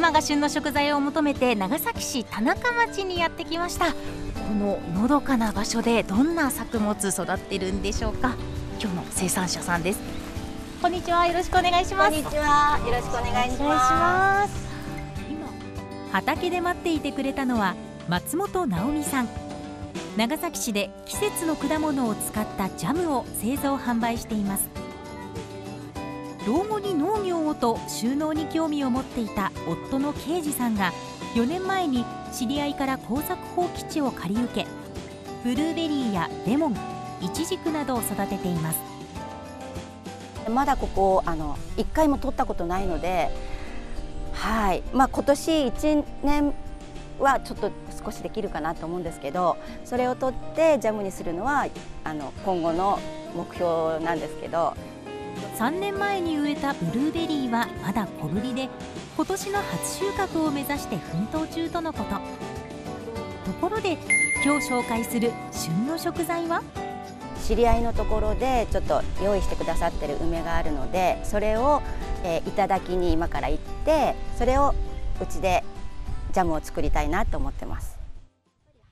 今が旬の食材を求めて長崎市田中町にやってきました。こののどかな場所でどんな作物育ってるんでしょうか？今日の生産者さんです。こんにちは。よろしくお願いします。こんにちは。よろしくお願いします。畑で待っていてくれたのは松本直美さん。長崎市で季節の果物を使ったジャムを製造販売しています老後に農業をと収納に興味を持っていた夫の啓二さんが4年前に知り合いから耕作放棄地を借り受けブルーベリーやレモンイチジクなどを育てています。まだここあの1回も取ったことないのではい。まあ、今年1年はちょっと少しできるかなと思うんですけどそれを取ってジャムにするのはあの今後の目標なんですけど3年前に植えたブルーベリーはまだ小ぶりで今年の初収穫を目指して奮闘中とのこと。ところで今日紹介する旬の食材は？知り合いのところでちょっと用意してくださってる梅があるのでそれを、えー、いただきに今から行ってそれをうちでジャムを作りたいなと思ってます。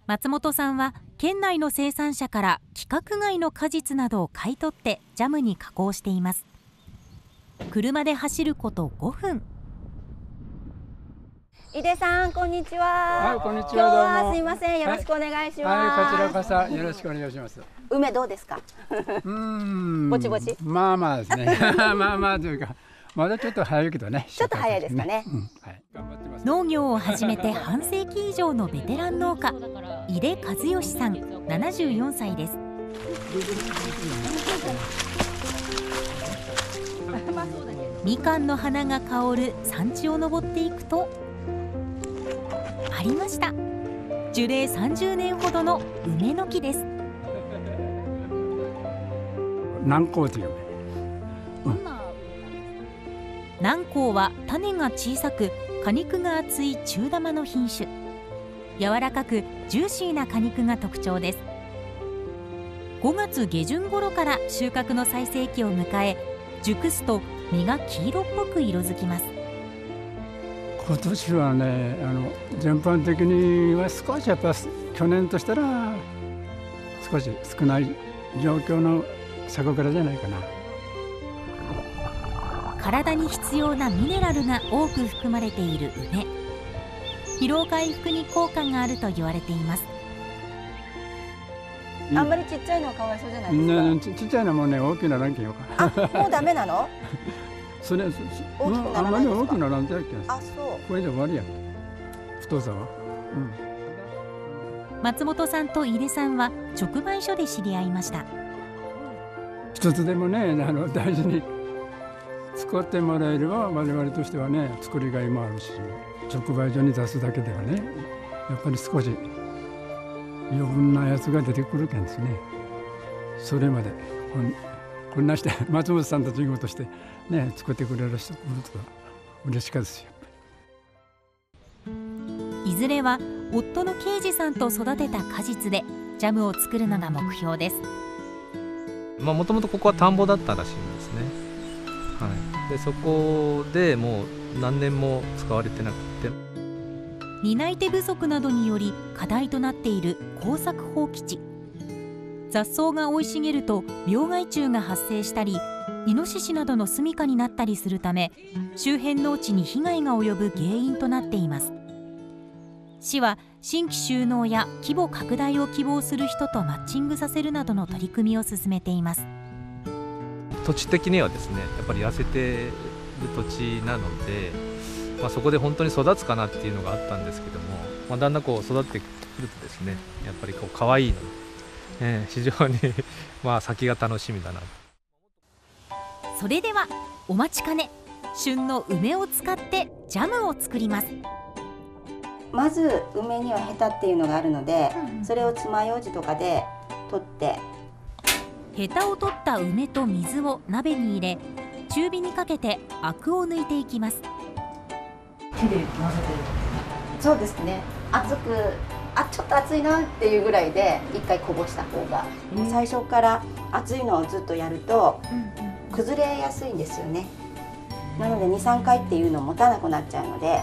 松本さんは県内の生産者から規格外の果実などを買い取ってジャムに加工しています車で走ること5分。井出さんこんにちは。はいこんにちは今日はすいませんよろしくお願いします、はい、はい、こちらこそよろしくお願いします。梅どうですか？うん。ぼちぼち？まあまあですね。まあまあというかまだちょっと早いけどねちょっと早いですかね、うん。はい、農業を始めて半世紀以上のベテラン農家井出和義さん74歳ですみかんの花が香る山地を登っていくとありました。樹齢30年ほどの梅の木です。南高という、うん、南高は種が小さく果肉が厚い中玉の品種。柔らかくジューシーな果肉が特徴です。5月下旬頃から収穫の最盛期を迎え熟すと実が黄色っぽく色づきます。今年はねあの全般的には少しやっぱ去年としたら少し少ない状況の作からじゃないかな。体に必要なミネラルが多く含まれている梅疲労回復に効果があると言われています。あんまりちっちゃいのはかわいそうじゃないですか、ちっちゃいのもね大きならんけよあもうダメなの？それ大きくならあんまり大きならんじゃけあそう。これで終わりや。太さは、うん、松本さんと井出さんは直売所で知り合いました。一つでもねあの大事に使ってもらえれば我々としてはね作りがいもあるし直売所に出すだけではねやっぱり少し余分なやつが出てくるけんですね。それまで。こんなして松本さんと仕事してね作ってくれる人が嬉しかったですよ。いずれは夫の啓二さんと育てた果実でジャムを作るのが目標です。まあもともとここは田んぼだったらしいんですね。はい、でそこでもう何年も使われてなくて。担い手不足などにより課題となっている耕作放棄地。雑草が生い茂ると病害虫が発生したりイノシシなどの住処になったりするため周辺農地に被害が及ぶ原因となっています。市は新規収納や規模拡大を希望する人とマッチングさせるなどの取り組みを進めています。土地的にはですねやっぱり痩せてる土地なので、まあ、そこで本当に育つかなっていうのがあったんですけども、まあ、だんだんこう育ってくるとですねやっぱりこう可愛いので、えー、非常にまあ先が楽しみだなそれではお待ちかね。旬の梅を使ってジャムを作ります。まず梅にはヘタっていうのがあるので、うん、それを爪楊枝とかで取って。ヘタを取った梅と水を鍋に入れ中火にかけてアクを抜いていきます。手で混ぜてるそうですね。熱くあちょっと熱いなっていうぐらいで一回こぼした方が、うん、最初から熱いのをずっとやると、崩れやすいんですよね。なので23回っていうの持たなくなっちゃうので。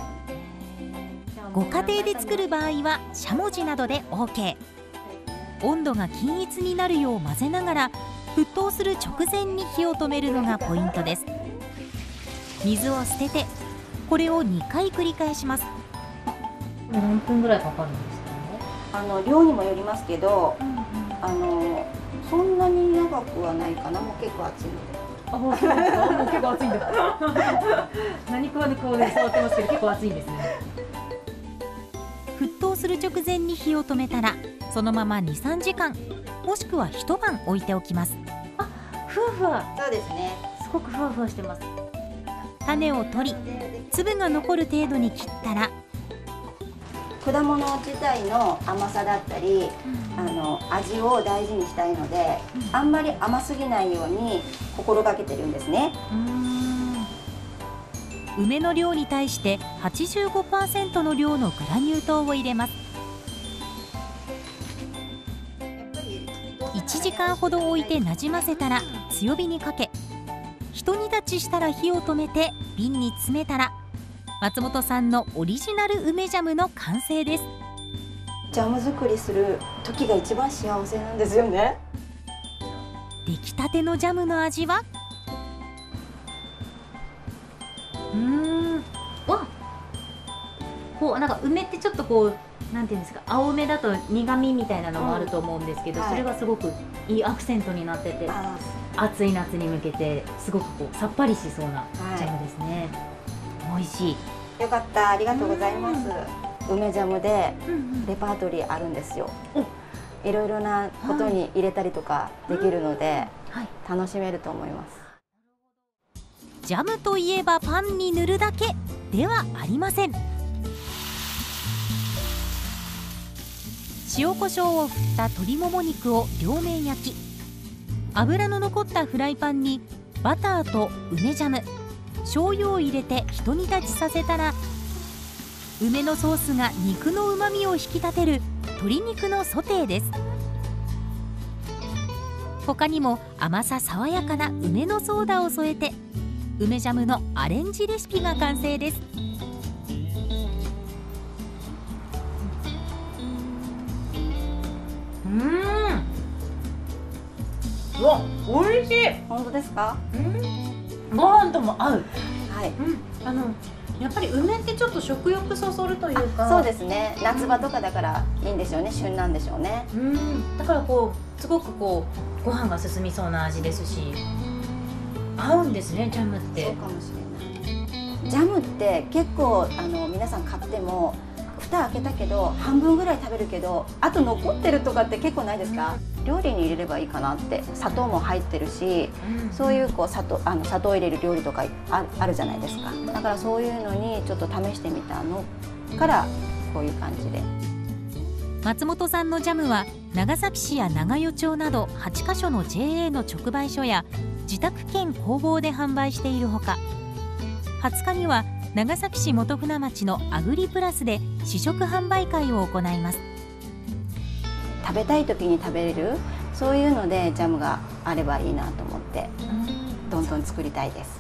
ご家庭で作る場合はしゃもじなどで OK 温度が均一になるよう混ぜながら沸騰する直前に火を止めるのがポイントです。水を捨ててこれを2回繰り返します。何分ぐらいかかるんですあの量にもよりますけど、あのそんなに長くはないかな。もう結構熱いので。かあ、もう結構熱いんだ。何食わぬ顔で触ってます。けど結構熱いんですね。沸騰する直前に火を止めたらそのまま23時間もしくは一晩置いておきます。ふわふわ。そうですね。すごくふわふわしてます。種を取り粒が残る程度に切ったら果物自体の甘さだったり、あの味を大事にしたいので、あんまり甘すぎないように心がけてるんですね。梅の量に対して85%の量のグラニュー糖を入れます。1時間ほど置いてなじませたら強火にかけひと煮立ちしたら火を止めて瓶に詰めたら松本さんのオリジナル梅ジャムの完成です。ジャム作りする時が一番幸せなんですよね。出来たてのジャムの味は？うーん。わこうなんか梅ってちょっとこうなんていうんですか？青梅だと苦味みたいなのもあると思うんですけど、はい。それがすごくいいアクセントになっててあ暑い夏に向けてすごくこうさっぱりしそうなはい。ジャムですね、美味しい、よかった。ありがとうございます。梅ジャムでレパートリーあるんですよ。いろいろなことに入れたりとかできるのではい。楽しめると思います。ジャムといえばパンに塗るだけ。ではありません。塩コショウを振った鶏もも肉を両面焼き。油の残ったフライパンにバターと梅ジャム醤油を入れてひと煮立ちさせたら梅のソースが肉のうまみを引き立てる鶏肉のソテーです。他にも甘さ爽やかな梅のソーダを添えて梅ジャムのアレンジレシピが完成です。うーん。うわ美味しい。本当ですか？ご飯とも合う、はい。うん、あのやっぱり梅ってちょっと食欲そそるというか。そうですね。夏場とかだからいいんでしょうね。旬なんでしょうね。うん。だからこうすごくこうご飯が進みそうな味ですし。合うんですねジャムって。そうかもしれない。ジャムって結構あの皆さん買っても蓋開けたけど半分ぐらい食べるけどあと残ってるとかって結構ないですか？料理に入れればいいかなって砂糖も入ってるしそういうこう砂糖あの砂糖入れる料理とかああるじゃないですか。だからそういうのにちょっと試してみたのからこういう感じで。松本さんのジャムは長崎市や長与町など8カ所の JA の直売所や自宅兼工房で販売しているほか20日には長崎市本船町のアグリプラスで試食販売会を行います食べたい時に食べれるそういうのでジャムがあればいいなと思ってどんどん作りたいです。